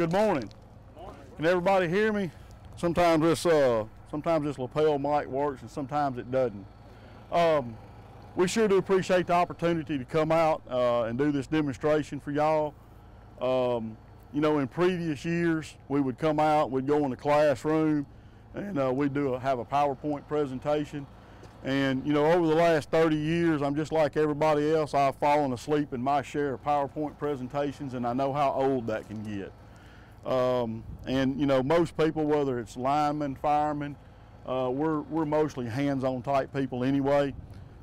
Good morning. Can everybody hear me? Sometimes this uh, sometimes this lapel mic works and sometimes it doesn't. Um, we sure do appreciate the opportunity to come out uh, and do this demonstration for y'all. Um, you know, in previous years, we would come out, we'd go in the classroom, and uh, we'd do a, have a PowerPoint presentation. And you know, over the last 30 years, I'm just like everybody else. I've fallen asleep in my share of PowerPoint presentations, and I know how old that can get. Um, and you know, most people, whether it's linemen, firemen, uh, we're we're mostly hands-on type people anyway.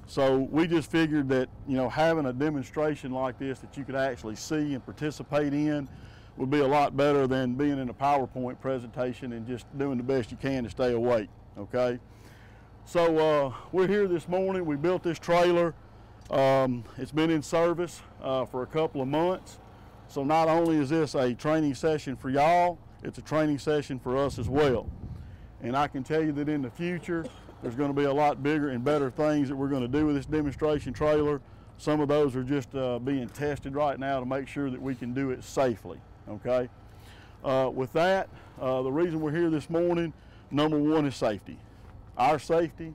So we just figured that you know having a demonstration like this that you could actually see and participate in would be a lot better than being in a PowerPoint presentation and just doing the best you can to stay awake. Okay. So uh, we're here this morning. We built this trailer. Um, it's been in service uh, for a couple of months. So not only is this a training session for y'all, it's a training session for us as well. And I can tell you that in the future, there's going to be a lot bigger and better things that we're going to do with this demonstration trailer. Some of those are just uh, being tested right now to make sure that we can do it safely, okay? Uh, with that, uh, the reason we're here this morning, number one is safety our safety,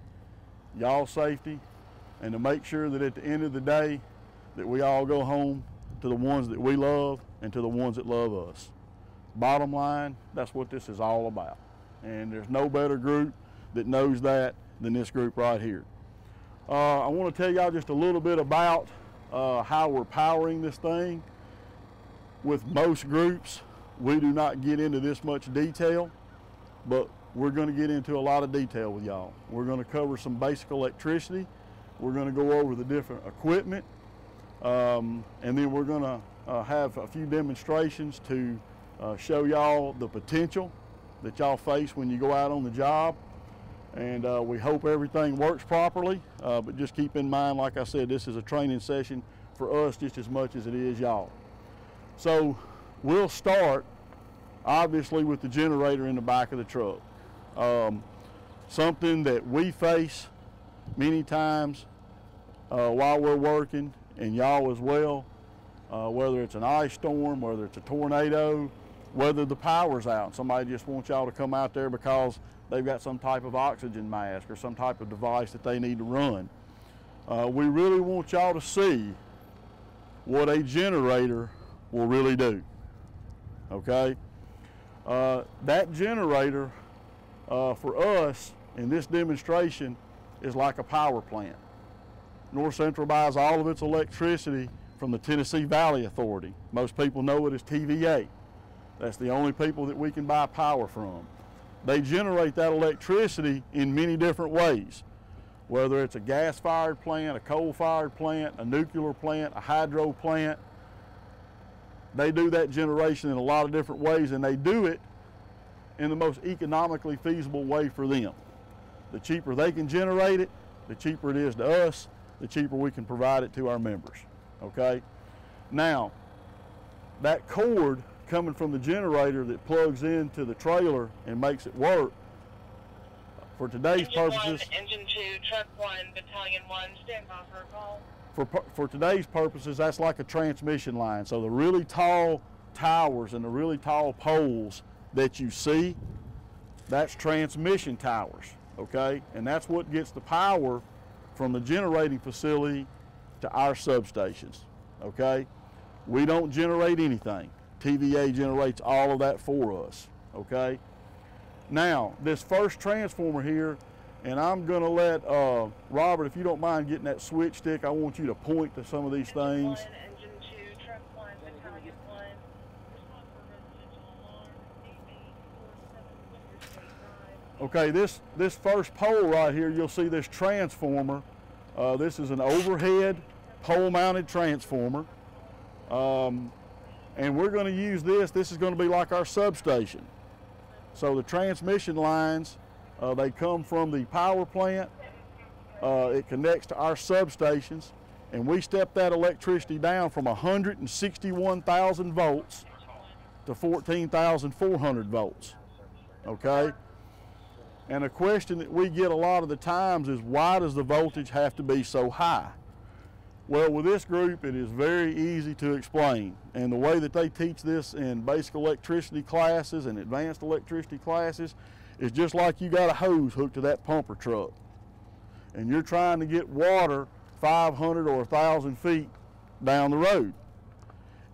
y'all safety, and to make sure that at the end of the day that we all go home to the ones that we love and to the ones that love us. Bottom line, that's what this is all about. And there's no better group that knows that than this group right here. Uh, I want to tell y'all just a little bit about uh, how we're powering this thing. With most groups, we do not get into this much detail, but we're going to get into a lot of detail with y'all. We're going to cover some basic electricity. We're going to go over the different equipment. Um, and then we're going to uh, have a few demonstrations to uh, show y'all the potential that y'all face when you go out on the job. And uh, we hope everything works properly. Uh, but just keep in mind, like I said, this is a training session for us just as much as it is y'all. So we'll start obviously with the generator in the back of the truck. Um, something that we face many times uh, while we're working, and y'all as well, uh, whether it's an ice storm, whether it's a tornado, whether the power's out. Somebody just wants y'all to come out there because they've got some type of oxygen mask or some type of device that they need to run. Uh, we really want y'all to see what a generator will really do. Okay? Uh, that generator uh, for us in this demonstration is like a power plant. Northcentral buys all of its electricity from the Tennessee Valley Authority. Most people know it as TVA. That's the only people that we can buy power from. They generate that electricity in many different ways, whether it's a gas-fired plant, a coal-fired plant, a nuclear plant, a hydro plant. They do that generation in a lot of different ways, and they do it in the most economically feasible way for them. The cheaper they can generate it, the cheaper it is to us, the cheaper we can provide it to our members, okay? Now, that cord coming from the generator that plugs into the trailer and makes it work, for today's engine purposes... One, engine 2, truck 1, battalion 1, stand by for a call. For, for today's purposes, that's like a transmission line. So the really tall towers and the really tall poles that you see, that's transmission towers, okay? And that's what gets the power from the generating facility to our substations, okay? We don't generate anything. TVA generates all of that for us, okay? Now, this first transformer here, and I'm gonna let uh, Robert, if you don't mind getting that switch stick, I want you to point to some of these things. 1, engine 2, truck 1, battalion 1, respond for residential alarm, DB 47 Drive. Okay, this, this first pole right here, you'll see this transformer. Uh, this is an overhead pole-mounted transformer. Um, and we're going to use this. This is going to be like our substation. So the transmission lines, uh, they come from the power plant. Uh, it connects to our substations. And we step that electricity down from 161,000 volts to 14,400 volts. Okay? And a question that we get a lot of the times is why does the voltage have to be so high? Well, with this group, it is very easy to explain. And the way that they teach this in basic electricity classes and advanced electricity classes is just like you got a hose hooked to that pumper truck. And you're trying to get water 500 or 1,000 feet down the road.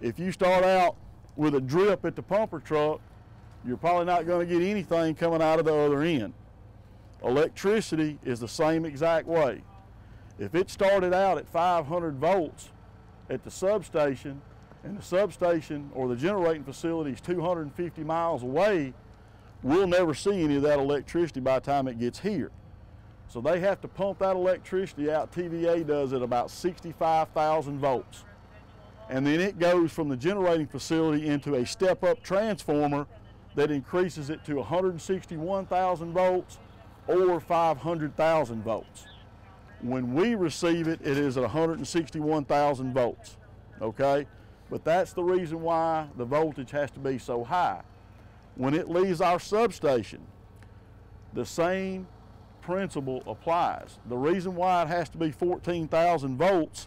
If you start out with a drip at the pumper truck, you're probably not going to get anything coming out of the other end. Electricity is the same exact way. If it started out at 500 volts at the substation and the substation or the generating facility is 250 miles away, we'll never see any of that electricity by the time it gets here. So they have to pump that electricity out. TVA does at about 65,000 volts. And then it goes from the generating facility into a step-up transformer that increases it to 161,000 volts or 500,000 volts. When we receive it, it is at 161,000 volts, okay? But that's the reason why the voltage has to be so high. When it leaves our substation, the same principle applies. The reason why it has to be 14,000 volts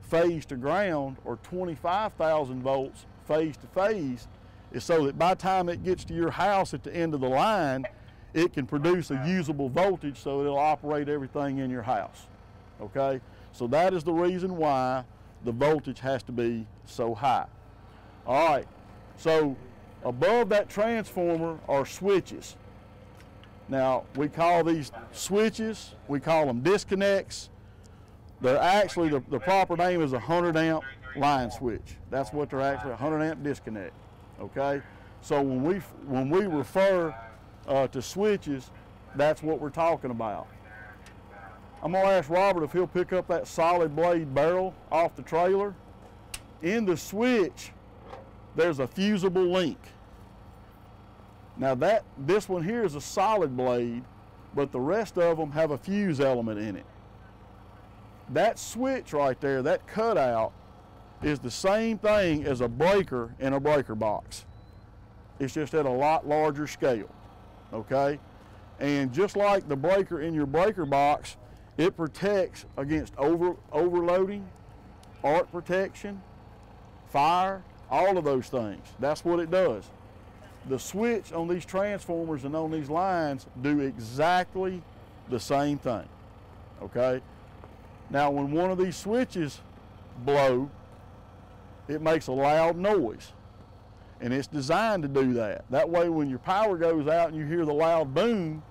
phase to ground or 25,000 volts phase to phase is so that by the time it gets to your house at the end of the line, it can produce a usable voltage so it'll operate everything in your house. Okay? So that is the reason why the voltage has to be so high. All right, so above that transformer are switches. Now, we call these switches, we call them disconnects. They're actually, the, the proper name is a 100 amp line switch. That's what they're actually, a 100 amp disconnect, okay? So when we, when we refer uh, to switches, that's what we're talking about. I'm gonna ask Robert if he'll pick up that solid blade barrel off the trailer. In the switch, there's a fusible link. Now that, this one here is a solid blade, but the rest of them have a fuse element in it. That switch right there, that cutout, is the same thing as a breaker in a breaker box. It's just at a lot larger scale okay? And just like the breaker in your breaker box, it protects against over, overloading, arc protection, fire, all of those things. That's what it does. The switch on these transformers and on these lines do exactly the same thing, okay? Now when one of these switches blow, it makes a loud noise. And it's designed to do that. That way when your power goes out and you hear the loud boom,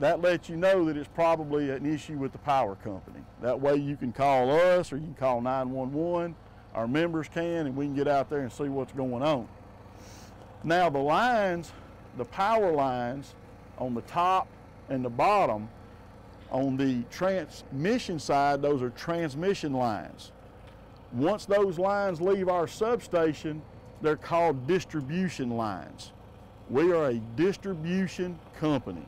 that lets you know that it's probably an issue with the power company. That way you can call us or you can call 911, our members can, and we can get out there and see what's going on. Now the lines, the power lines on the top and the bottom, on the transmission side, those are transmission lines. Once those lines leave our substation, they're called distribution lines. We are a distribution company.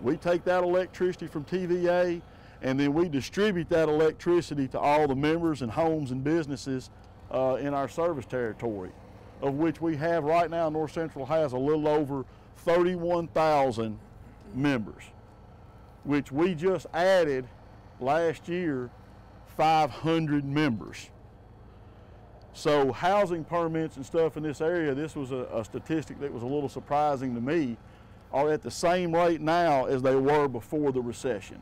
We take that electricity from TVA and then we distribute that electricity to all the members and homes and businesses uh, in our service territory, of which we have right now, Northcentral has a little over 31,000 members, which we just added last year 500 members. So housing permits and stuff in this area, this was a, a, statistic that was a little surprising to me, are at the same rate now as they were before the recession.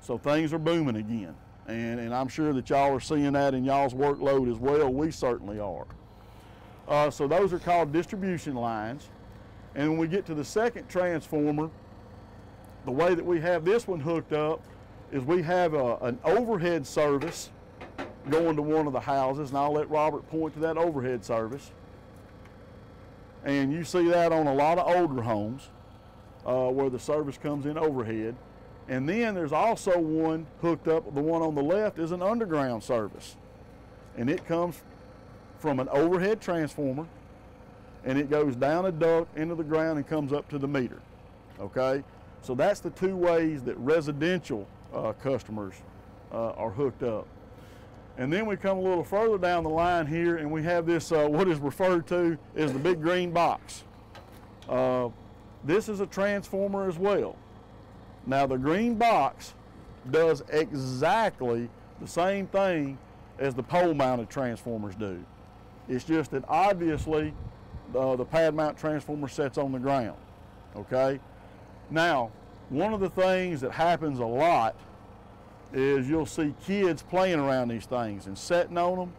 So things are booming again. And, and I'm sure that y'all are seeing that in y'all's workload as well. We certainly are. Uh, so those are called distribution lines. And when we get to the second transformer, the way that we have this one hooked up is we have a, an overhead service going to one of the houses, and I'll let Robert point to that overhead service. And you see that on a lot of older homes uh, where the service comes in overhead. And then there's also one hooked up, the one on the left is an underground service. And it comes from an overhead transformer and it goes down a duct into the ground and comes up to the meter. Okay? So that's the two ways that residential uh, customers uh, are hooked up. And then we come a little further down the line here and we have this, uh, what is referred to as the big green box. Uh, this is a transformer as well. Now the green box does exactly the same thing as the pole mounted transformers do. It's just that obviously uh, the pad mount transformer sets on the ground. Okay? Now, one of the things that happens a lot is you'll see kids playing around these things and setting on them.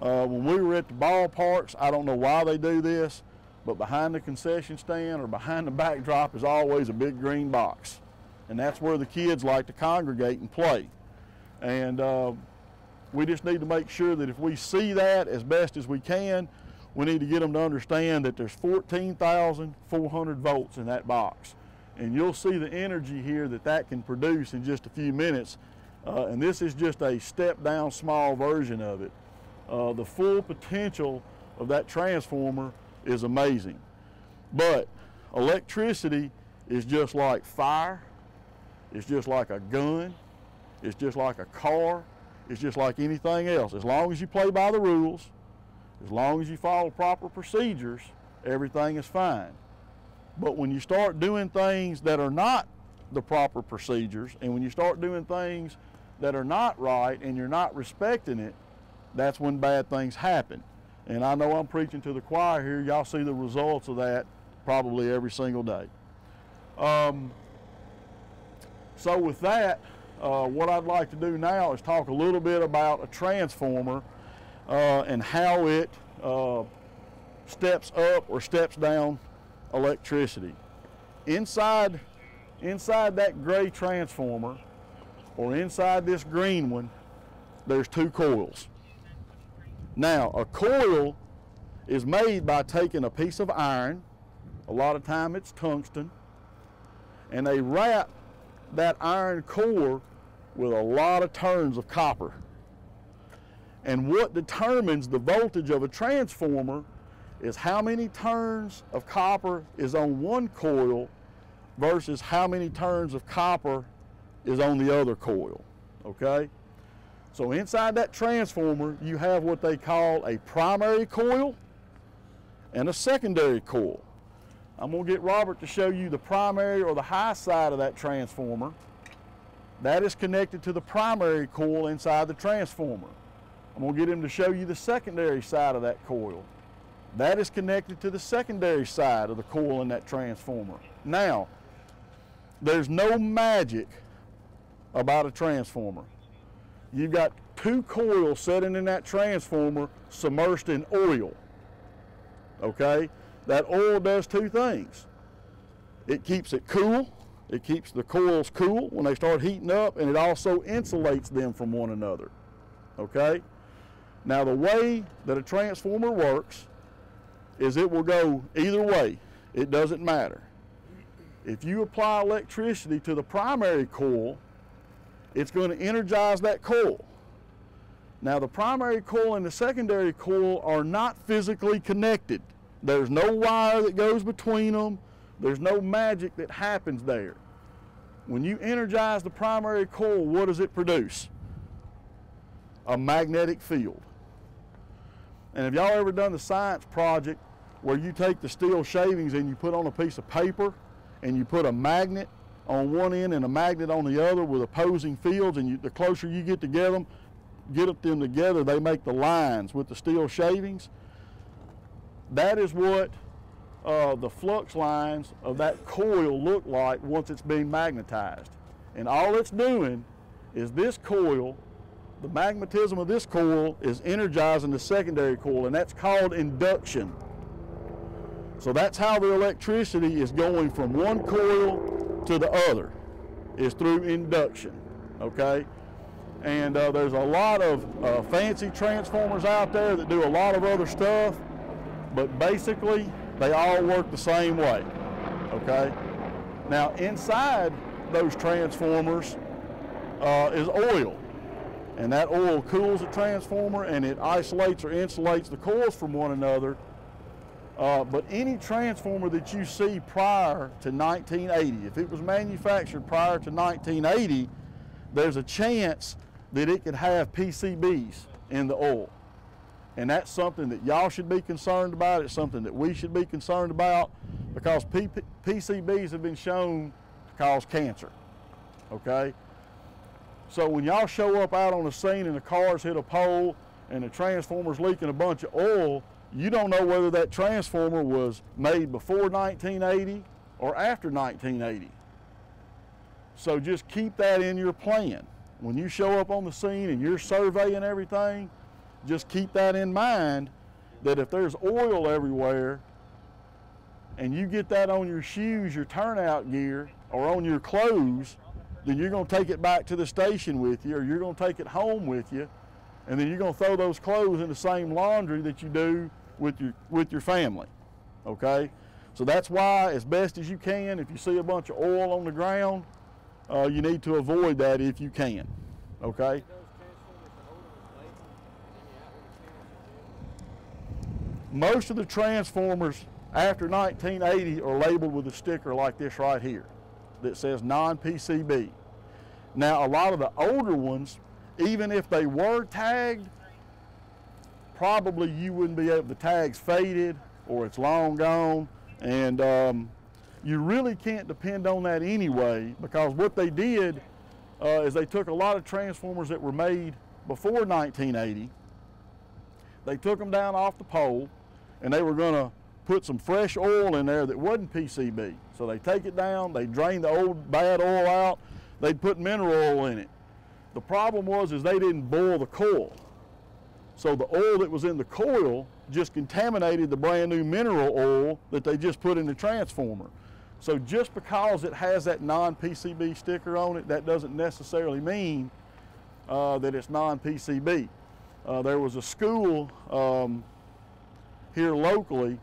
Uh, when we were at the ballparks, I don't know why they do this, but behind the concession stand or behind the backdrop is always a big green box. And that's where the kids like to congregate and play. And uh, we just need to make sure that if we see that as best as we can, we need to get them to understand that there's 14,400 volts in that box. And you'll see the energy here that that can produce in just a few minutes. Uh, and this is just a step down small version of it. Uh, the full potential of that transformer is amazing. But electricity is just like fire, it's just like a gun, it's just like a car, it's just like anything else. As long as you play by the rules, as long as you follow proper procedures, everything is fine. But when you start doing things that are not the proper procedures, and when you start doing things that are not right and you're not respecting it, that's when bad things happen. And I know I'm preaching to the choir here. Y'all see the results of that probably every single day. Um, so with that, uh, what I'd like to do now is talk a little bit about a transformer uh, and how it uh, steps up or steps down electricity. Inside, inside that gray transformer or inside this green one, there's two coils. Now, a coil is made by taking a piece of iron, a lot of time it's tungsten, and they wrap that iron core with a lot of turns of copper. And what determines the voltage of a transformer is how many turns of copper is on one coil versus how many turns of copper is on the other coil, okay? So inside that transformer, you have what they call a primary coil and a secondary coil. I'm gonna get Robert to show you the primary or the high side of that transformer. That is connected to the primary coil inside the transformer. I'm gonna get him to show you the secondary side of that coil. That is connected to the secondary side of the coil in that transformer. Now, there's no magic about a transformer. You've got two coils sitting in that transformer submersed in oil. Okay? That oil does two things. It keeps it cool. It keeps the coils cool when they start heating up, and it also insulates them from one another. Okay? Now, the way that a transformer works is it will go either way. It doesn't matter. If you apply electricity to the primary coil, it's going to energize that coil. Now the primary coil and the secondary coil are not physically connected. There's no wire that goes between them. There's no magic that happens there. When you energize the primary coil, what does it produce? A magnetic field. And have y'all ever done the science project where you take the steel shavings and you put on a piece of paper and you put a magnet on one end and a magnet on the other with opposing fields, and you, the closer you get together, get them together, they make the lines with the steel shavings. That is what uh, the flux lines of that coil look like once it's being magnetized. And all it's doing is this coil, the magnetism of this coil is energizing the secondary coil, and that's called induction. So that's how the electricity is going from one coil to the other is through induction, okay? And uh, there's a lot of uh, fancy transformers out there that do a lot of other stuff, but basically they all work the same way, okay? Now inside those transformers uh, is oil, and that oil cools the transformer and it isolates or insulates the coils from one another uh, but any transformer that you see prior to 1980, if it was manufactured prior to 1980, there's a chance that it could have PCBs in the oil. And that's something that y'all should be concerned about. It's something that we should be concerned about because P PCBs have been shown to cause cancer. Okay? So when y'all show up out on the scene and the cars hit a pole and the transformer's leaking a bunch of oil, you don't know whether that transformer was made before 1980 or after 1980. So just keep that in your plan. When you show up on the scene and you're surveying everything, just keep that in mind that if there's oil everywhere and you get that on your shoes, your turnout gear, or on your clothes, then you're going to take it back to the station with you or you're going to take it home with you and then you're going to throw those clothes in the same laundry that you do with your with your family okay so that's why as best as you can if you see a bunch of oil on the ground uh, you need to avoid that if you can okay most of the transformers after 1980 are labeled with a sticker like this right here that says non-PCB. Now, a lot of the older ones, even if they were tagged, probably you wouldn't be able, the tag's faded or it's long gone. And um, you really can't depend on that anyway because what they did uh, is they took a lot of transformers that were made before 1980, they took them down off the pole and they were going to put some fresh oil in there that wasn't PCB. So they take it down, they drain the old bad oil out, they'd put mineral oil in it. The problem was is they didn't boil the coil. So the oil that was in the coil just contaminated the brand new mineral oil that they just put in the transformer. So just because it has that non-PCB sticker on it, that doesn't necessarily mean uh, that it's non-PCB. Uh, there was a school um, here locally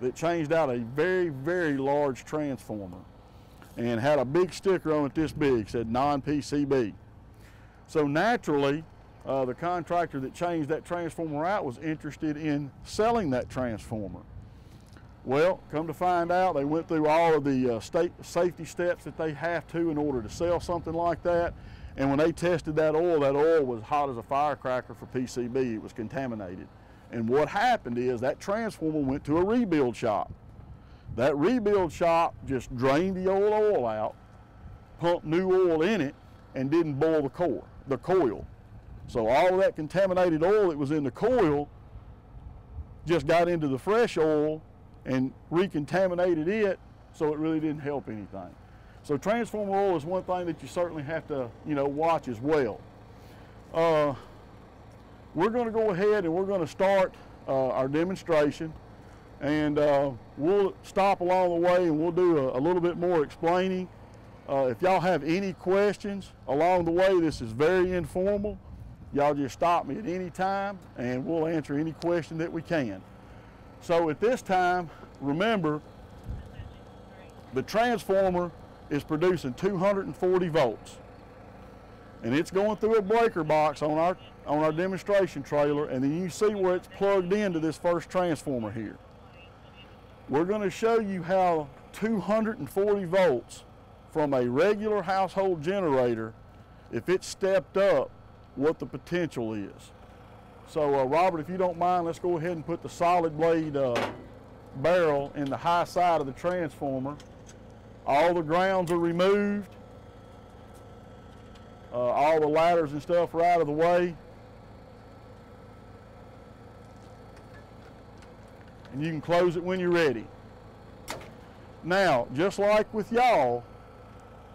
that changed out a very, very large transformer and had a big sticker on it this big, said non-PCB. So naturally, uh, the contractor that changed that transformer out was interested in selling that transformer. Well, come to find out, they went through all of the uh, state safety steps that they have to in order to sell something like that. And when they tested that oil, that oil was hot as a firecracker for PCB. It was contaminated. And what happened is that transformer went to a rebuild shop. That rebuild shop just drained the old oil out, pumped new oil in it, and didn't boil the core, the coil. So all that contaminated oil that was in the coil just got into the fresh oil and recontaminated it, so it really didn't help anything. So transformer oil is one thing that you certainly have to, you know, watch as well. Uh, we're going to go ahead and we're going to start uh, our demonstration and uh, we'll stop along the way and we'll do a, a little bit more explaining. Uh, if y'all have any questions along the way, this is very informal. Y'all just stop me at any time and we'll answer any question that we can. So at this time, remember, the transformer is producing 240 volts and it's going through a breaker box on our on our demonstration trailer and then you see where it's plugged into this first transformer here. We're going to show you how 240 volts from a regular household generator, if it's stepped up, what the potential is. So uh, Robert, if you don't mind, let's go ahead and put the solid blade uh, barrel in the high side of the transformer. All the grounds are removed. Uh, all the ladders and stuff are out of the way. and you can close it when you're ready. Now, just like with y'all,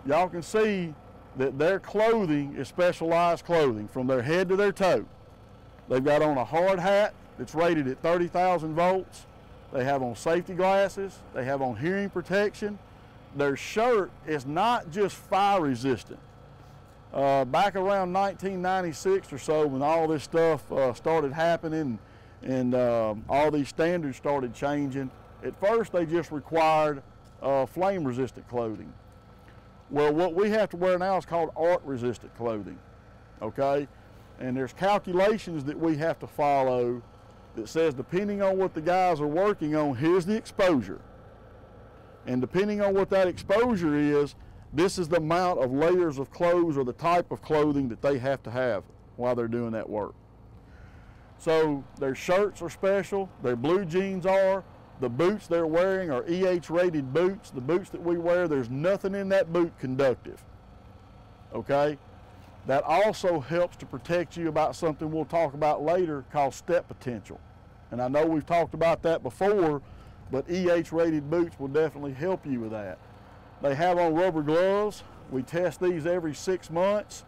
y'all can see that their clothing is specialized clothing from their head to their toe. They've got on a hard hat that's rated at 30,000 volts. They have on safety glasses. They have on hearing protection. Their shirt is not just fire resistant. Uh, back around 1996 or so when all this stuff uh, started happening and um, all these standards started changing. At first, they just required uh, flame-resistant clothing. Well, what we have to wear now is called arc-resistant clothing, okay? And there's calculations that we have to follow that says depending on what the guys are working on, here's the exposure. And depending on what that exposure is, this is the amount of layers of clothes or the type of clothing that they have to have while they're doing that work. So their shirts are special, their blue jeans are, the boots they're wearing are EH rated boots. The boots that we wear, there's nothing in that boot conductive. Okay? That also helps to protect you about something we'll talk about later called step potential. And I know we've talked about that before, but EH rated boots will definitely help you with that. They have on rubber gloves. We test these every six months.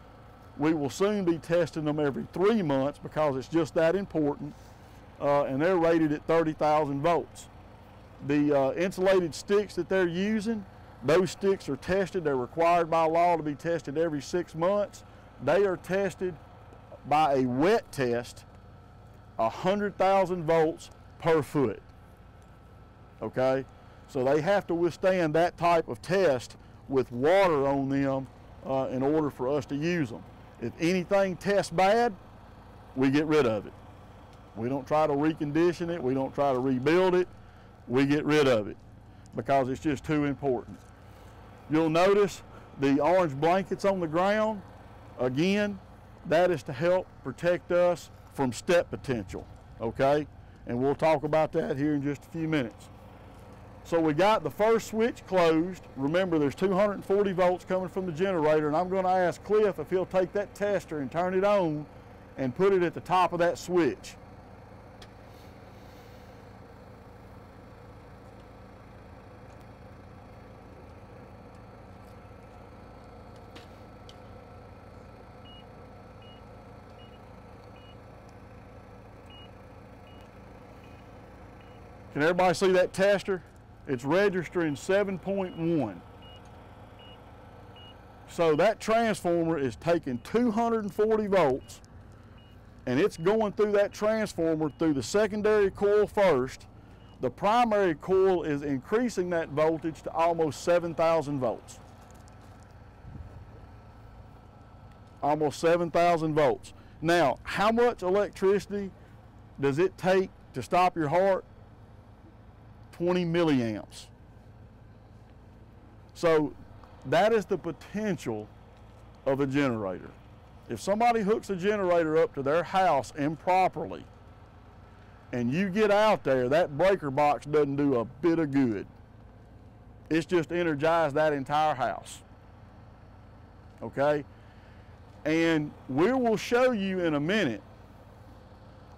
We will soon be testing them every three months because it's just that important. Uh, and they're rated at 30,000 volts. The uh, insulated sticks that they're using, those sticks are tested. They're required by law to be tested every six months. They are tested by a wet test, 100,000 volts per foot. Okay? So they have to withstand that type of test with water on them uh, in order for us to use them. If anything tests bad, we get rid of it. We don't try to recondition it. We don't try to rebuild it. We get rid of it because it's just too important. You'll notice the orange blankets on the ground. Again, that is to help protect us from step potential, okay? And we'll talk about that here in just a few minutes. So we got the first switch closed. Remember, there's 240 volts coming from the generator, and I'm going to ask Cliff if he'll take that tester and turn it on and put it at the top of that switch. Can everybody see that tester? It's registering 7.1. So that transformer is taking 240 volts and it's going through that transformer through the secondary coil first. The primary coil is increasing that voltage to almost 7,000 volts. Almost 7,000 volts. Now, how much electricity does it take to stop your heart? 20 milliamps. So that is the potential of a generator. If somebody hooks a generator up to their house improperly and you get out there, that breaker box doesn't do a bit of good. It's just energized that entire house. Okay? And we will show you in a minute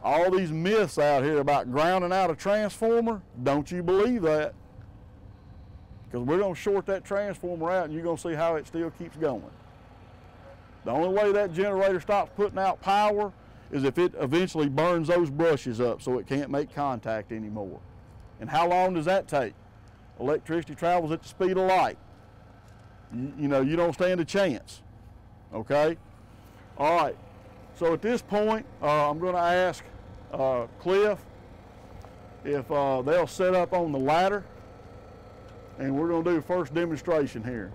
all these myths out here about grounding out a transformer, don't you believe that. Because we're going to short that transformer out and you're going to see how it still keeps going. The only way that generator stops putting out power is if it eventually burns those brushes up so it can't make contact anymore. And how long does that take? Electricity travels at the speed of light. You, you know, you don't stand a chance. Okay? All right. So at this point, uh, I'm going to ask uh, Cliff if uh, they'll set up on the ladder and we're going to do first demonstration here.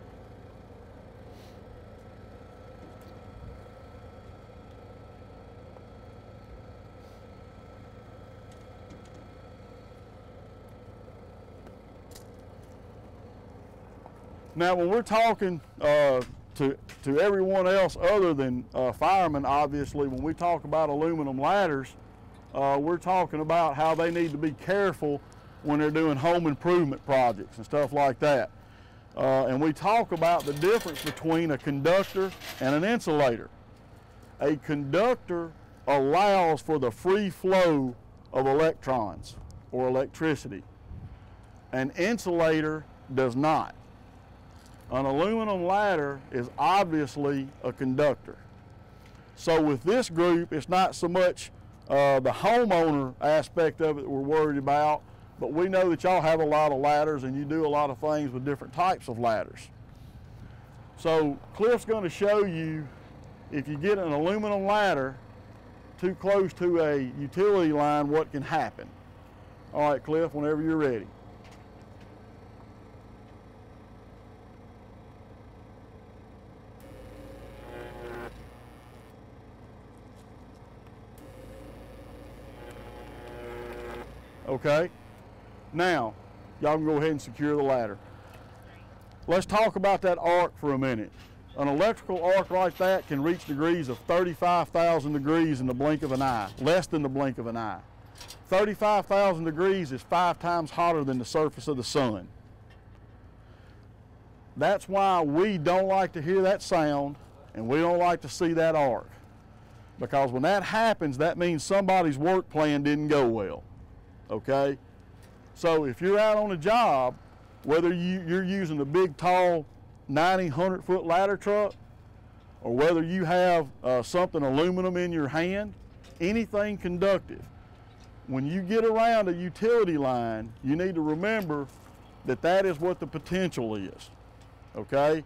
Now, when we're talking uh, to, to everyone else other than uh, firemen, obviously, when we talk about aluminum ladders, uh, we're talking about how they need to be careful when they're doing home improvement projects and stuff like that. Uh, and we talk about the difference between a conductor and an insulator. A conductor allows for the free flow of electrons or electricity. An insulator does not. An aluminum ladder is obviously a conductor. So with this group, it's not so much uh, the homeowner aspect of it that we're worried about, but we know that y'all have a lot of ladders and you do a lot of things with different types of ladders. So Cliff's going to show you if you get an aluminum ladder too close to a utility line, what can happen. All right, Cliff, whenever you're ready. Okay? Now, y'all can go ahead and secure the ladder. Let's talk about that arc for a minute. An electrical arc like that can reach degrees of 35,000 degrees in the blink of an eye, less than the blink of an eye. 35,000 degrees is five times hotter than the surface of the sun. That's why we don't like to hear that sound And we don't like to see that arc. Because when that happens, that means somebody's work plan didn't go well. Okay? So if you're out on a job, whether you, you're using a big, tall 90, 100 foot ladder truck, or whether you have uh, something aluminum in your hand, anything conductive, when you get around a utility line, you need to remember that that is what the potential is. Okay?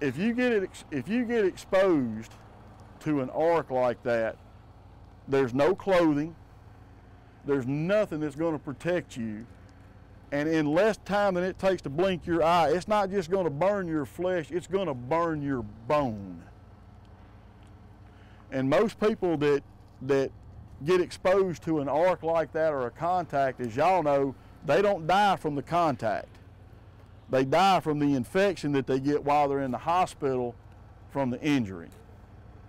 If you get it, if you get exposed to an arc like that, there's no clothing, there's nothing that's going to protect you. And in less time than it takes to blink your eye, it's not just going to burn your flesh, it's going to burn your bone. And most people that that get exposed to an arc like that or a contact, as y'all know, they don't die from the contact. They die from the infection that they get while they're in the hospital from the injury.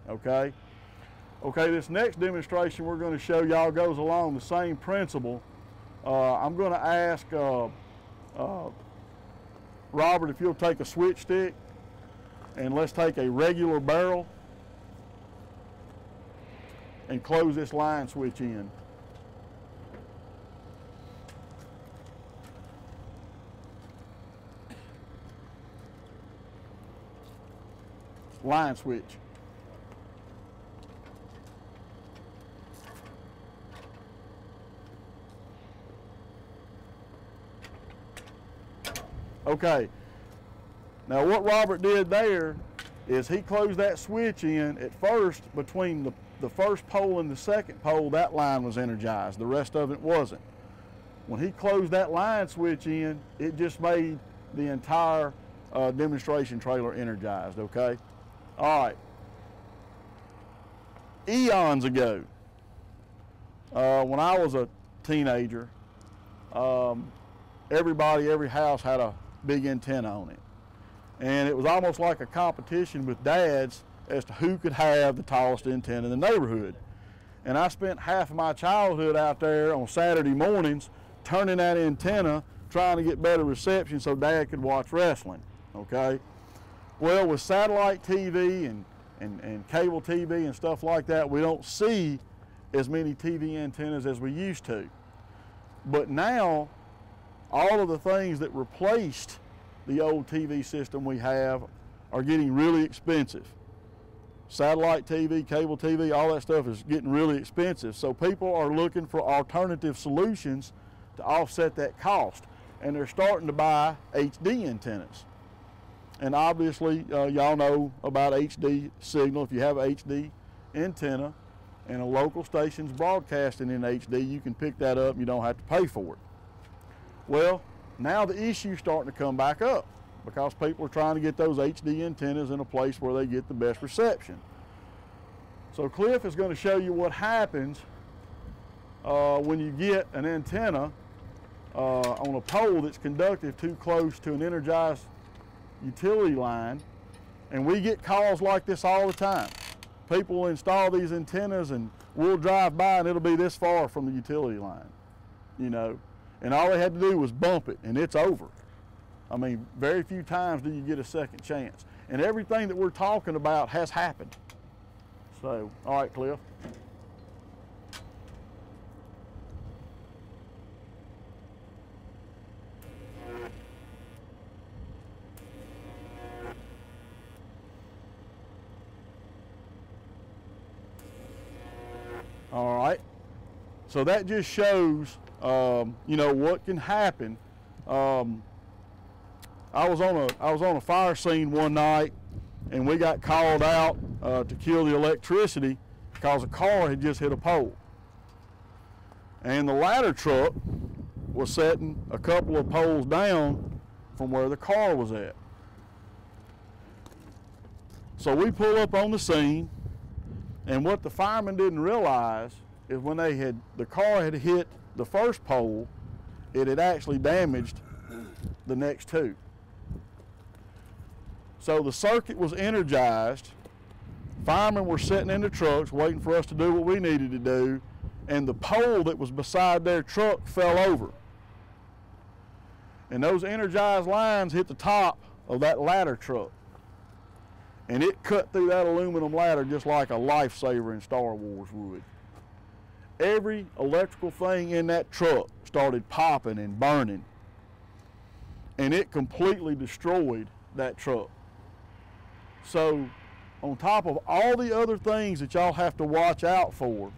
Okay? Okay, this next demonstration we're going to show y'all goes along the same principle. Uh, I'm going to ask uh, uh, Robert if you'll take a switch stick and let's take a regular barrel and close this line switch in. Line switch. Okay. Now what Robert did there is he closed that switch in at first between the, the first pole and the second pole, that line was energized. The rest of it wasn't. When he closed that line switch in, it just made the entire uh, demonstration trailer energized, okay? All right. Eons ago, uh, when I was a teenager, um, everybody, every house had a big antenna on it. And it was almost like a competition with dads as to who could have the tallest antenna in the neighborhood. And I spent half of my childhood out there on Saturday mornings turning that antenna, trying to get better reception so dad could watch wrestling, okay? Well, with satellite TV and, and, and cable TV and stuff like that, we don't see as many TV antennas as we used to. But now, all of the things that replaced the old TV system we have are getting really expensive. Satellite TV, cable TV, all that stuff is getting really expensive. So people are looking for alternative solutions to offset that cost. And they're starting to buy HD antennas. And obviously, uh, y'all know about HD signal. If you have an HD antenna and a local station's broadcasting in HD, you can pick that up and you don't have to pay for it. Well, now the issue's starting to come back up because people are trying to get those HD antennas in a place where they get the best reception. So Cliff is going to show you what happens uh, when you get an antenna uh, on a pole that's conductive too close to an energized utility line. And we get calls like this all the time. People will install these antennas and we'll drive by and it'll be this far from the utility line, you know. And all they had to do was bump it and it's over. I mean, very few times do you get a second chance. And everything that we're talking about has happened. So, all right, Cliff. All right. So that just shows, um, you know, what can happen. Um, I was on a I was on a fire scene one night, and we got called out uh, to kill the electricity because a car had just hit a pole. And the ladder truck was setting a couple of poles down from where the car was at. So we pull up on the scene, and what the firemen didn't realize is when they had the car had hit the first pole, it had actually damaged the next two. So the circuit was energized. Firemen were sitting in the trucks waiting for us to do what we needed to do, and the pole that was beside their truck fell over. And those energized lines hit the top of that ladder truck. and it cut through that aluminum ladder just like a lightsaber in Star Wars would. Every electrical thing in that truck started popping and burning, and it completely destroyed that truck. So, on top of all the other things that y'all have to watch out for,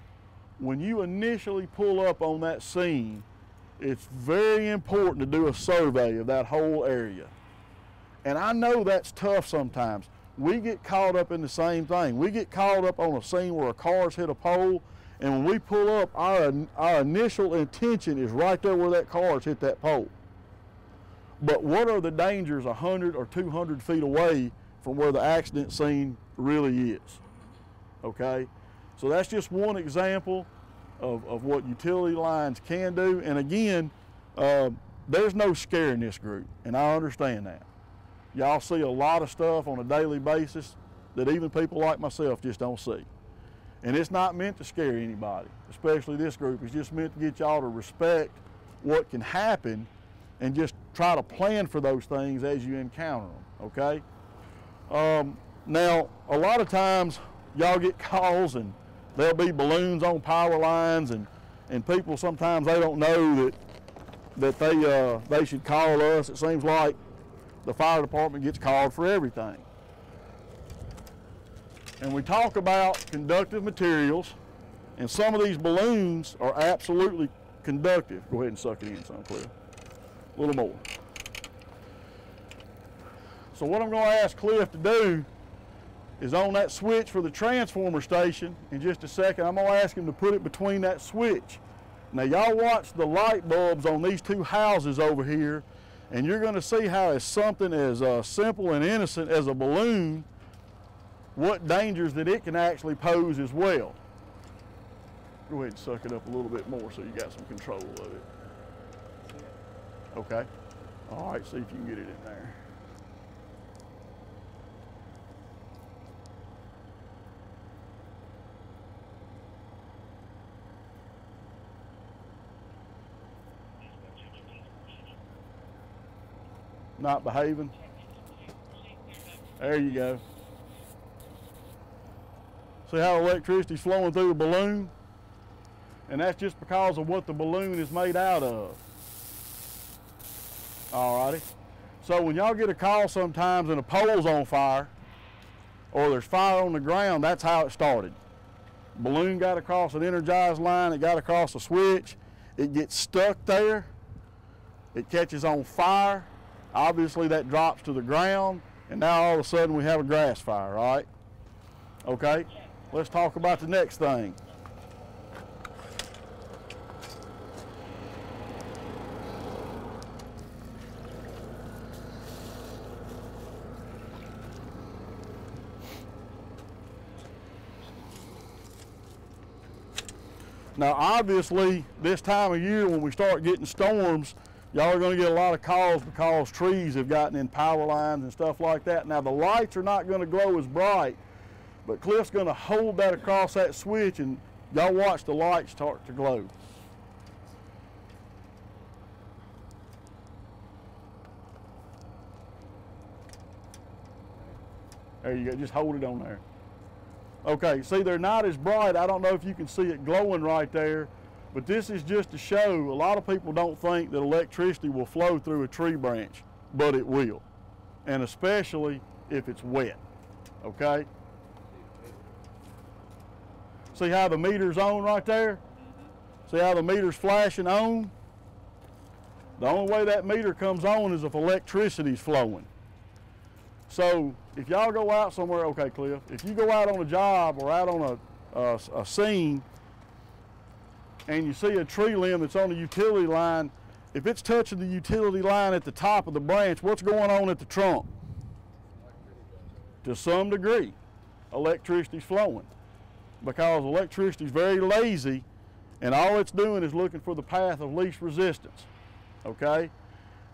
when you initially pull up on that scene, it's very important to do a survey of that whole area. And I know that's tough sometimes. We get caught up in the same thing. We get caught up on a scene where a car's hit a pole, and when we pull up, our, our initial intention is right there where that car has hit that pole. But what are the dangers 100 or 200 feet away from where the accident scene really is? Okay? So that's just one example of, of what utility lines can do. And again, uh, there's no scare in this group, and I understand that. Y'all see a lot of stuff on a daily basis that even people like myself just don't see. And it's not meant to scare anybody, especially this group. It's just meant to get y'all to respect what can happen and just try to plan for those things as you encounter them, okay? Um, now, a lot of times y'all get calls and there'll be balloons on power lines and, and people sometimes they don't know that that they uh, they should call us. It seems like the fire department gets called for everything. And we talk about conductive materials, and some of these balloons are absolutely conductive. Go ahead and suck it in some, Cliff. A little more. So what I'm going to ask Cliff to do is on that switch for the transformer station in just a second. I'm going to ask him to put it between that switch. Now y'all watch the light bulbs on these two houses over here and you're going to see how it's something as uh, simple and innocent as a balloon, what dangers that it can actually pose as well. Go ahead and suck it up a little bit more so you got some control of it. Okay. All right, see if you can get it in there. not behaving. There you go. See how electricity's flowing through the balloon? And that's just because of what the balloon is made out of. Alrighty. So when y'all get a call sometimes and a pole's on fire, or there's fire on the ground, that's how it started. Balloon got across an energized line, it got across a switch, it gets stuck there, it catches on fire, Obviously that drops to the ground and now all of a sudden we have a grass fire, right? Okay, let's talk about the next thing. Now obviously this time of year when we start getting storms, Y'all are going to get a lot of calls because trees have gotten in power lines and stuff like that. Now the lights are not going to glow as bright, but Cliff's to hold that across that switch and y'all watch the lights start to glow. There you go, just hold it on there. Okay, see they're not as bright. I don't know if you can see it glowing right there, but this is just to show, a lot of people don't think that electricity will flow through a tree branch, but it will. And especially if it's wet, okay? See how the meter's on right there? Mm-hmm. See how the meter's flashing on? The only way that meter comes on is if electricity's flowing. So if y'all go out somewhere, okay Cliff, if you go out on a job or out on a, a, a scene and you see a tree limb that's on the utility line, if it's touching the utility line at the top of the branch, what's going on at the trunk? To some degree, electricity's flowing because electricity is very lazy and all it's doing is looking for the path of least resistance, okay?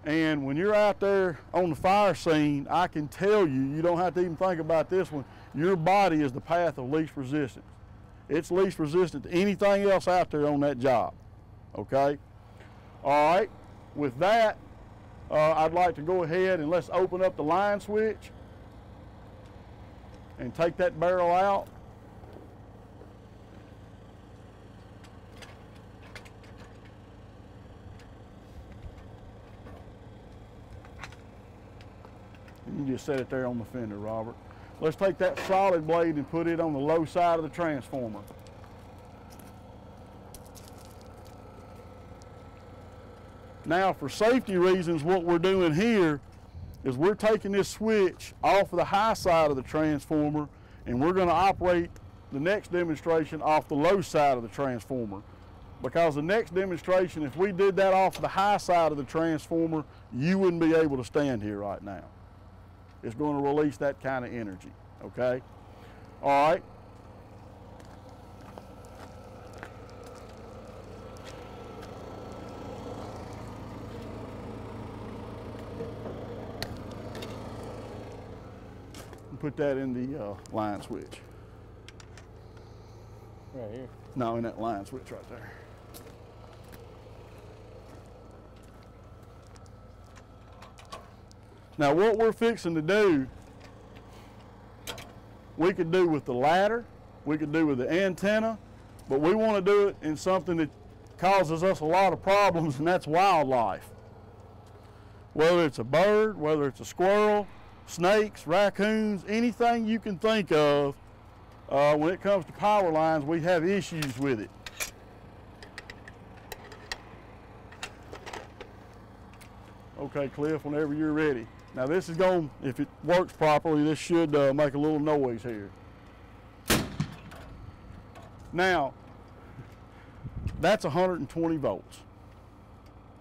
And when you're out there on the fire scene, I can tell you, you don't have to even think about this one, your body is the path of least resistance it's least resistant to anything else out there on that job. Okay? All right, with that, uh, I'd like to go ahead and let's open up the line switch. and take that barrel out. Just set it there on the fender, Robert. Let's take that solid blade and put it on the low side of the transformer. Now, for safety reasons, what we're doing here is we're taking this switch off of the high side of the transformer and we're going to operate the next demonstration off the low side of the transformer. Because the next demonstration, if we did that off the high side of the transformer, you wouldn't be able to stand here right now. It's going to release that kind of energy, okay? All right, put that in the uh, line switch. Right here. No, in that line switch right there. Now what we're fixing to do, we could do with the ladder, we could do with the antenna, but we want to do it in something that causes us a lot of problems and that's wildlife. Whether it's a bird, whether it's a squirrel, snakes, raccoons, anything you can think of, uh, when it comes to power lines, we have issues with it. Okay, Cliff, whenever you're ready. Now this is going, if it works properly, this should uh, make a little noise here. Now, that's 120 volts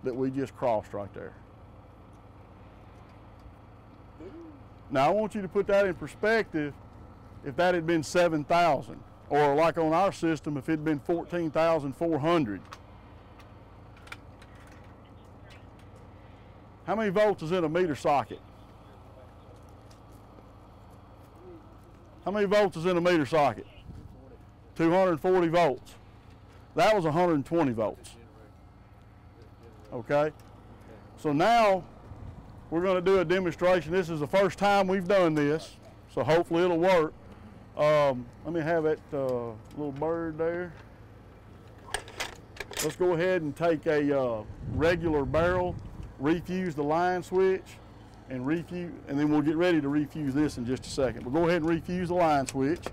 that we just crossed right there. Now I want you to put that in perspective if that had been 7,000 or like on our system if it had been 14,400. How many volts is in a meter socket? How many volts is in a meter socket? 240 volts. That was 120 volts. Okay? So now we're going to do a demonstration. This is the first time we've done this, so hopefully it'll work. Um, let me have that uh, little bird there. Let's go ahead and take a uh, regular barrel, refuse the line switch, and refuse, and then we'll get ready to refuse this in just a second. We'll go ahead and refuse the line switch.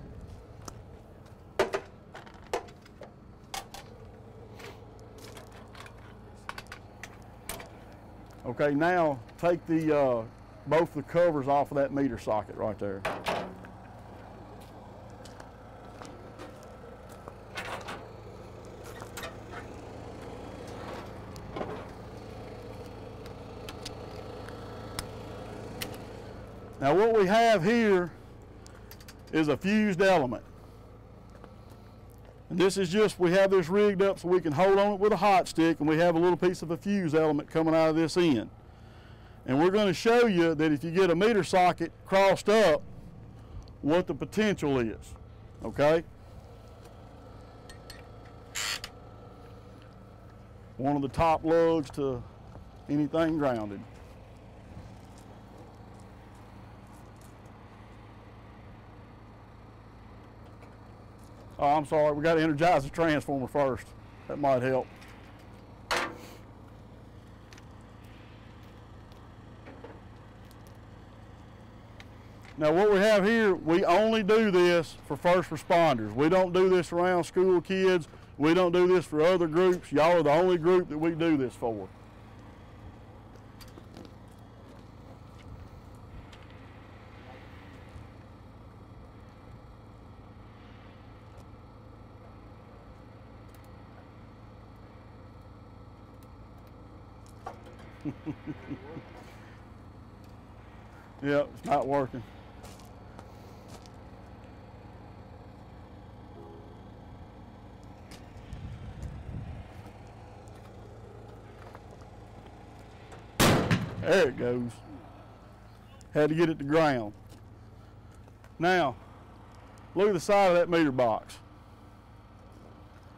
Okay, now take the uh, both the covers off of that meter socket right there. We have here is a fused element. And this is just, we have this rigged up so we can hold on it with a hot stick and we have a little piece of a fuse element coming out of this end. And we're going to show you that if you get a meter socket crossed up, what the potential is, okay? One of the top lugs to anything grounded. Oh, I'm sorry, we got to energize the transformer first. That might help. Now what we have here, we only do this for first responders. We don't do this around school kids. We don't do this for other groups. Y'all are the only group that we do this for. Yeah, it's not working. There it goes. Had to get it to ground. Now, look at the side of that meter box.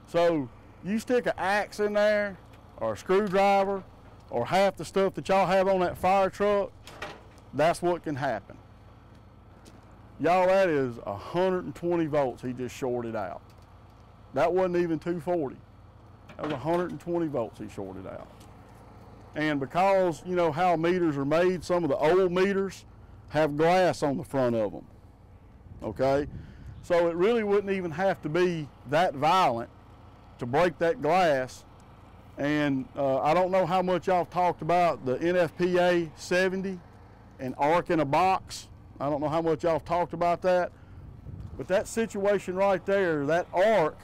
So you stick an axe in there or a screwdriver or half the stuff that y'all have on that fire truck, that's what can happen. Y'all, that is 120 volts he just shorted out. That wasn't even 240. That was 120 volts he shorted out. And because, you know, how meters are made, some of the old meters have glass on the front of them. Okay? So it really wouldn't even have to be that violent to break that glass. And uh, I don't know how much y'all talked about the NFPA 70 and arc in a box. I don't know how much y'all talked about that. But that situation right there, that arc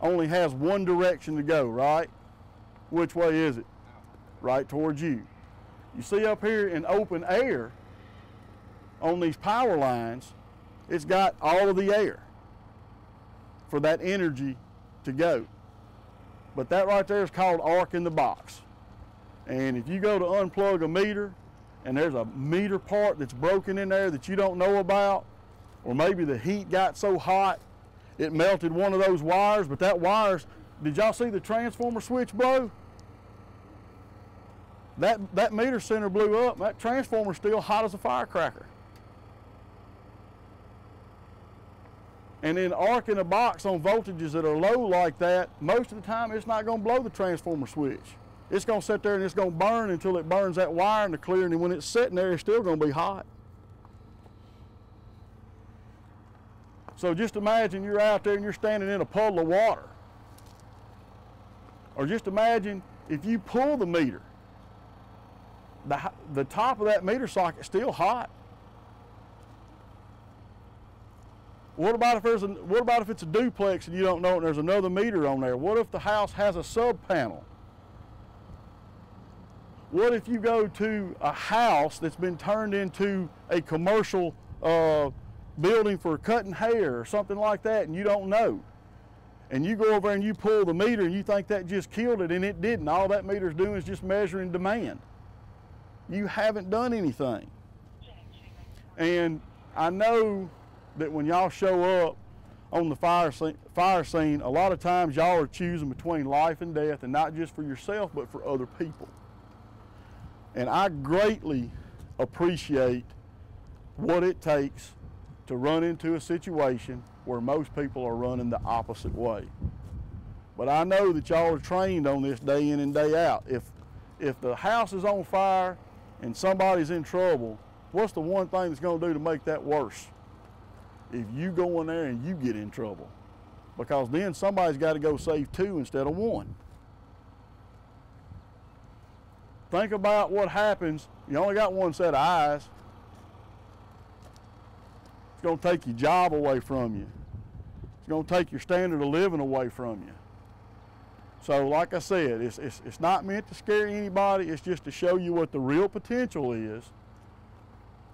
only has one direction to go, right? Which way is it? Right towards you. You see up here in open air on these power lines, it's got all of the air for that energy to go. But that right there is called arc in the box. And if you go to unplug a meter and there's a meter part that's broken in there that you don't know about, or maybe the heat got so hot it melted one of those wires, but that wires, did y'all see the transformer switch blow? That, that meter center blew up, that transformer's still hot as a firecracker. And then arc in a box on voltages that are low like that, most of the time it's not going to blow the transformer switch. It's going to sit there and it's going to burn until it burns that wire in the clear, and when it's sitting there, it's still going to be hot. So just imagine you're out there and you're standing in a puddle of water. Or just imagine if you pull the meter, the, the top of that meter socket is still hot. What about if there's a, what about if it's a duplex and you don't know and there's another meter on there? What if the house has a sub panel? What if you go to a house that's been turned into a commercial uh, building for cutting hair or something like that and you don't know. And you go over and you pull the meter and you think that just killed it and it didn't. All that meter's doing is just measuring demand. You haven't done anything. And I know that when y'all show up on the fire scene, fire scene, a lot of times y'all are choosing between life and death and not just for yourself but for other people. And I greatly appreciate what it takes to run into a situation where most people are running the opposite way. But I know that y'all are trained on this day in and day out. If, if the house is on fire and somebody's in trouble, what's the one thing that's going to do to make that worse? If you go in there and you get in trouble. Because then somebody's got to go save two instead of one. Think about what happens. You only got one set of eyes. It's going to take your job away from you. It's going to take your standard of living away from you. So like I said, it's, it's, it's not meant to scare anybody. It's just to show you what the real potential is.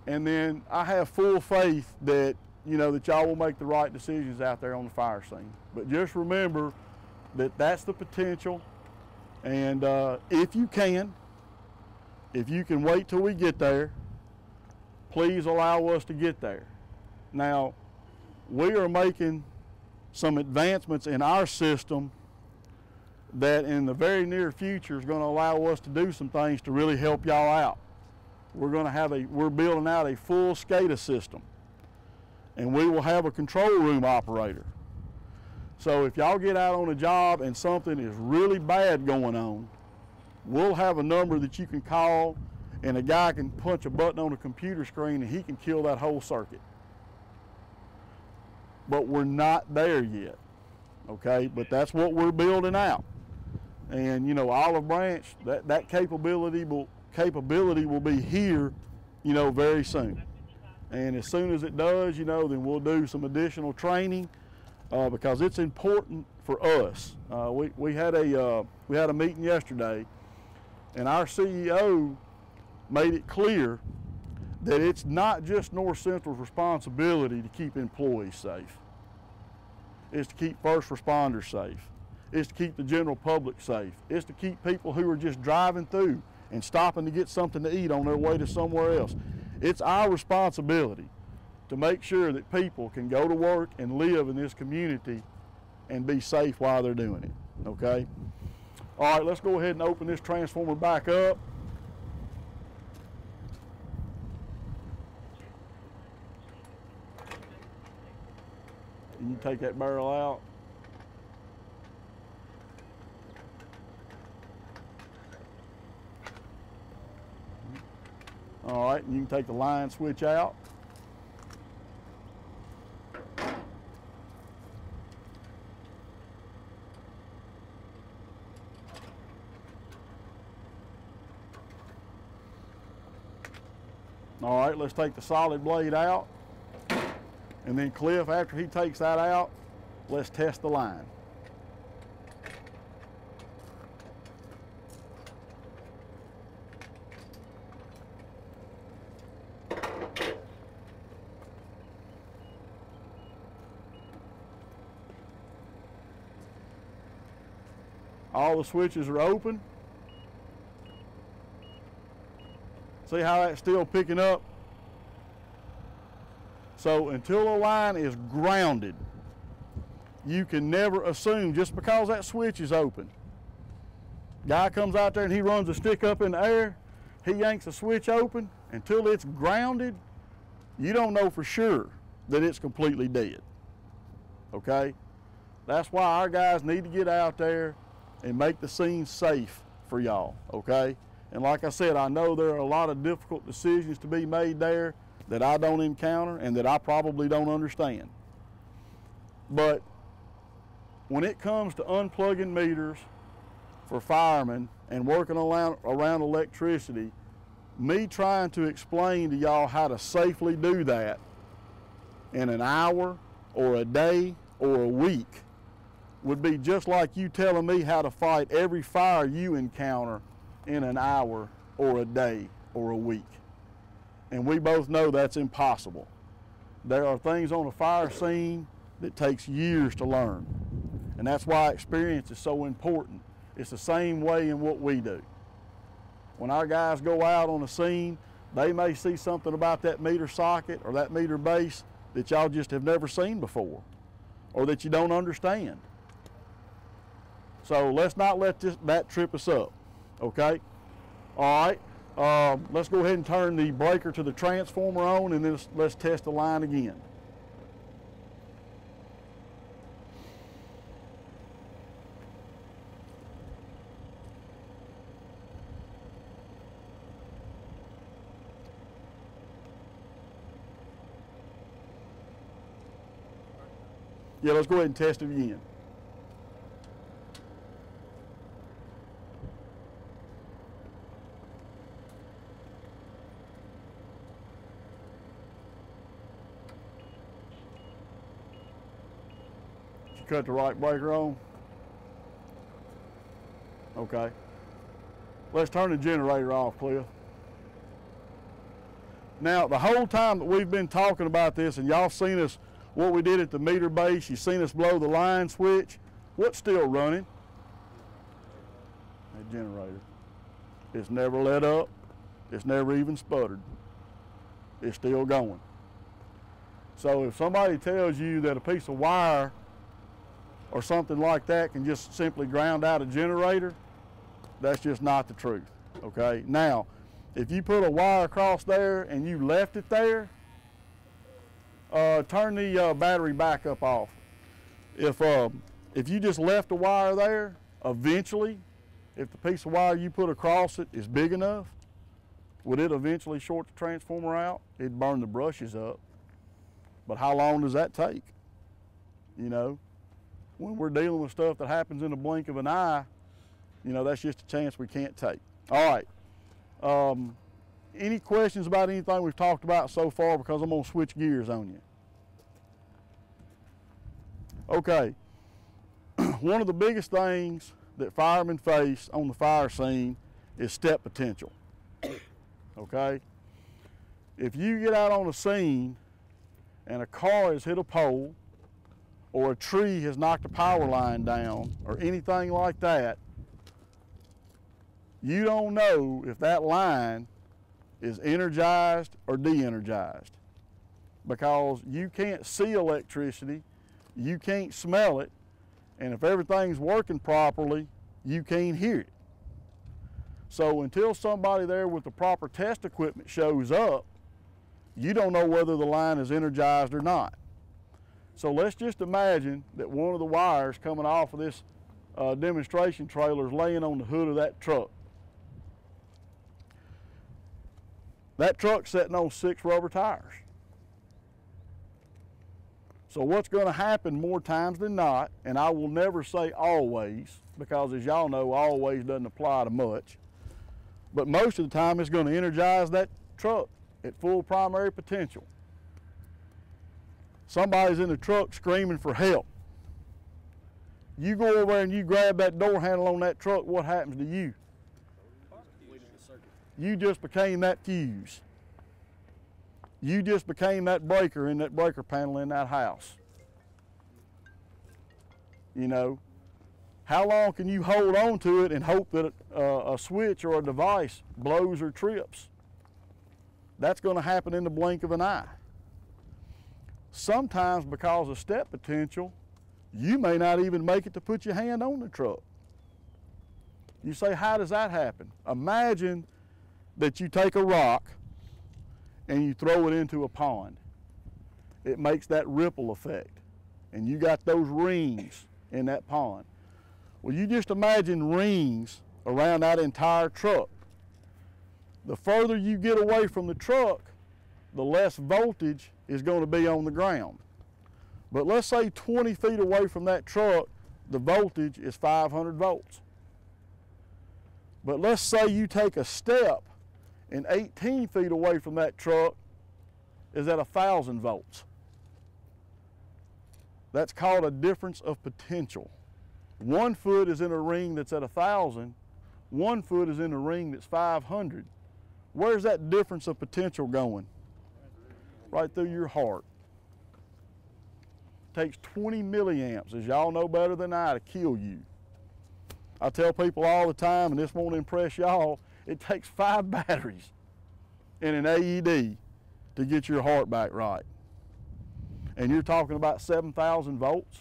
And then I have full faith that, you know, that y'all will make the right decisions out there on the fire scene. But just remember that that's the potential. And uh, if you can, if you can wait till we get there, please allow us to get there. Now, we are making some advancements in our system that in the very near future is going to allow us to do some things to really help y'all out. We're going to have a, we're building out a full SCADA system and we will have a control room operator. So if y'all get out on a job and something is really bad going on, we'll have a number that you can call and a guy can punch a button on a computer screen and he can kill that whole circuit but we're not there yet. Okay, but that's what we're building out. And you know, Olive Branch, that, that capability will capability will be here, you know, very soon. And as soon as it does, you know, then we'll do some additional training uh, because it's important for us. Uh, we, we had a uh, we had a meeting yesterday, and our CEO made it clear that it's not just Northcentral's responsibility to keep employees safe. It's to keep first responders safe. It's to keep the general public safe. It's to keep people who are just driving through and stopping to get something to eat on their way to somewhere else. It's our responsibility to make sure that people can go to work and live in this community and be safe while they're doing it, okay? All right, let's go ahead and open this transformer back up. you take that barrel out. All right, and you can take the line switch out. All right, let's take the solid blade out. And then Cliff, after he takes that out, let's test the line. All the switches are open. See how that's still picking up? So until a line is grounded, you can never assume just because that switch is open. Guy comes out there and he runs a stick up in the air, he yanks a switch open until it's grounded, you don't know for sure that it's completely dead. Okay? That's why our guys need to get out there and make the scene safe for y'all, okay? And like I said, I know there are a lot of difficult decisions to be made there that I don't encounter and that I probably don't understand. But when it comes to unplugging meters for firemen and working around, electricity, me trying to explain to y'all how to safely do that in an hour or a day or a week would be just like you telling me how to fight every fire you encounter in an hour or a day or a week. And we both know that's impossible. There are things on a fire scene that takes years to learn. And that's why experience is so important. It's the same way in what we do. When our guys go out on a scene, they may see something about that meter socket or that meter base that y'all just have never seen before or that you don't understand. So let's not let this, that trip us up, okay? All right, um, let's go ahead and turn the breaker to the transformer on and then let's, let's test the line again. Yeah, let's go ahead and test it again. Cut the right breaker on? Okay. Let's turn the generator off, Cliff. Now, the whole time that we've been talking about this, and y'all seen us, what we did at the meter base, you seen us blow the line switch. What's still running? That generator. It's never let up. It's never even sputtered. It's still going. So if somebody tells you that a piece of wire or something like that can just simply ground out a generator, that's just not the truth, okay? Now, if you put a wire across there and you left it there, uh, turn the uh, battery backup off. If, uh, if you just left the wire there, eventually, if the piece of wire you put across it is big enough, would it eventually short the transformer out? It'd burn the brushes up. But how long does that take? You know, when we're dealing with stuff that happens in the blink of an eye, you know, that's just a chance we can't take. All right. Um, any questions about anything we've talked about so far because I'm going to switch gears on you. Okay. One of the biggest things that firemen face on the fire scene is step potential. Okay? If you get out on a scene and a car has hit a pole or a tree has knocked a power line down or anything like that, you don't know if that line is energized or de-energized because you can't see electricity, you can't smell it, and if everything's working properly, you can't hear it. So until somebody there with the proper test equipment shows up, you don't know whether the line is energized or not. So let's just imagine that one of the wires coming off of this uh, demonstration trailer is laying on the hood of that truck. That truck's sitting on six rubber tires. So what's going to happen more times than not, and I will never say always, because as y'all know, always doesn't apply to much, but most of the time it's going to energize that truck at full primary potential. Somebody's in the truck screaming for help. You go over there and you grab that door handle on that truck, what happens to you? You just became that fuse. You just became that breaker in that breaker panel in that house. You know, how long can you hold on to it and hope that uh, a switch or a device blows or trips? That's going to happen in the blink of an eye. Sometimes because of step potential, you may not even make it to put your hand on the truck. You say, how does that happen? Imagine that you take a rock and you throw it into a pond. It makes that ripple effect. And you got those rings in that pond. Well, you just imagine rings around that entire truck. The further you get away from the truck, the less voltage is going to be on the ground. But let's say 20 feet away from that truck, the voltage is 500 volts. But let's say you take a step and 18 feet away from that truck is at 1,000 volts. That's called a difference of potential. One foot is in a ring that's at 1,000, one foot is in a ring that's 500. Where's that difference of potential going? Right through your heart. takes 20 milliamps, as y'all know better than I, to kill you. I tell people all the time, and this won't impress y'all, it takes five batteries in an AED to get your heart back right. And you're talking about 7,000 volts.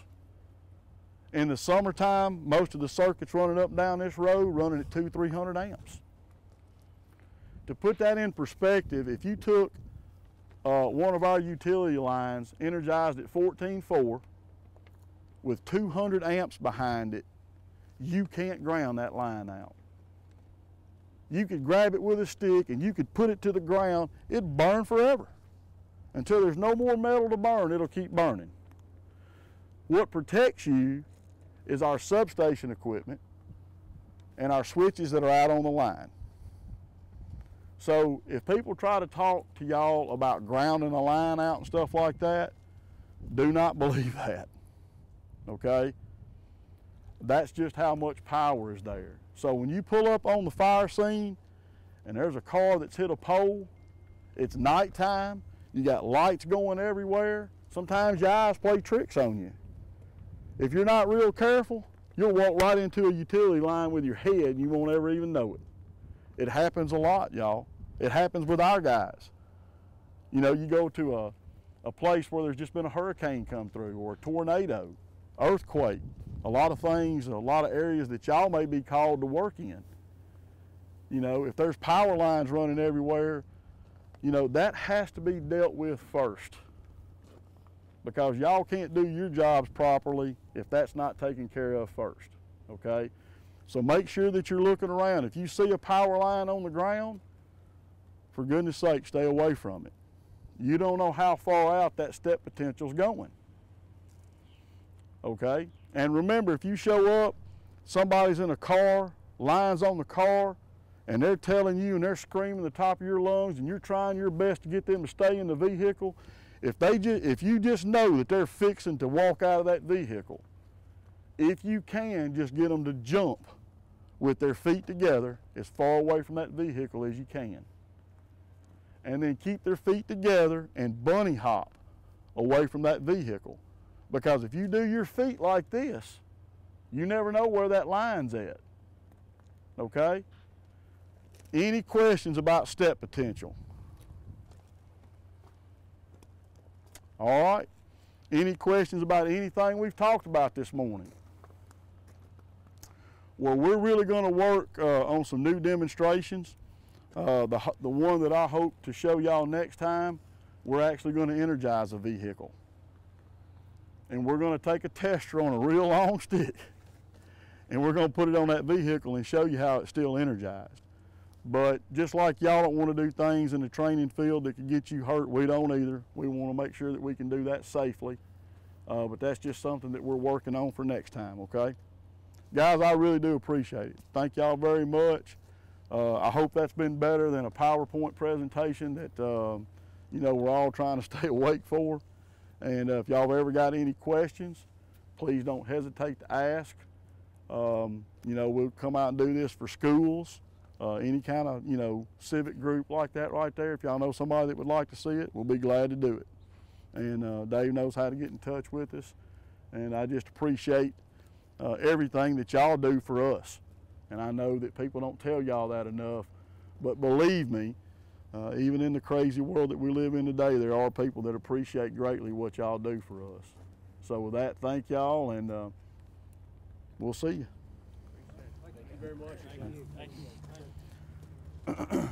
In the summertime, most of the circuits running up and down this road running at two, 300 amps. To put that in perspective, if you took uh, one of our utility lines energized at 14.4 with 200 amps behind it, you can't ground that line out you could grab it with a stick and you could put it to the ground, it'd burn forever. Until there's no more metal to burn, it'll keep burning. What protects you is our substation equipment and our switches that are out on the line. So if people try to talk to y'all about grounding a line out and stuff like that, do not believe that, okay? That's just how much power is there. So when you pull up on the fire scene and there's a car that's hit a pole, it's nighttime, you got lights going everywhere, sometimes your eyes play tricks on you. If you're not real careful, you'll walk right into a utility line with your head and you won't ever even know it. It happens a lot, y'all. It happens with our guys. You know, you go to a, a place where there's just been a hurricane come through or a tornado, earthquake, a lot of things, a lot of areas that y'all may be called to work in. You know, if there's power lines running everywhere, you know, that has to be dealt with first. Because y'all can't do your jobs properly if that's not taken care of first, okay? So make sure that you're looking around. If you see a power line on the ground, for goodness sake, stay away from it. You don't know how far out that step potential is going, okay? And remember, if you show up, somebody's in a car, lines on the car, and they're telling you and they're screaming the top of your lungs and you're trying your best to get them to stay in the vehicle, if, they just, if you just know that they're fixing to walk out of that vehicle, if you can, just get them to jump with their feet together as far away from that vehicle as you can. And then keep their feet together and bunny hop away from that vehicle. Because if you do your feet like this, you never know where that line's at. Okay? Any questions about step potential? All right. Any questions about anything we've talked about this morning? Well, we're really going to work uh, on some new demonstrations. Uh, the, the one that I hope to show y'all next time, we're actually going to energize a vehicle. and we're going to take a tester on a real long stick and we're going to put it on that vehicle and show you how it's still energized. But just like y'all don't want to do things in the training field that could get you hurt, we don't either. We want to make sure that we can do that safely. Uh, but that's just something that we're working on for next time, okay? Guys, I really do appreciate it. Thank y'all very much. Uh, I hope that's been better than a PowerPoint presentation that, um, you know, we're all trying to stay awake for. And uh, if y'all ever got any questions, please don't hesitate to ask. Um, you know, we'll come out and do this for schools, uh, any kind of, you know, civic group like that right there. If y'all know somebody that would like to see it, we'll be glad to do it. And uh, Dave knows how to get in touch with us. And I just appreciate uh, everything that y'all do for us. And I know that people don't tell y'all that enough. But believe me, uh, even in the crazy world that we live in today, there are people that appreciate greatly what y'all do for us. So with that, thank y'all, and uh, we'll see you. Thank you very much.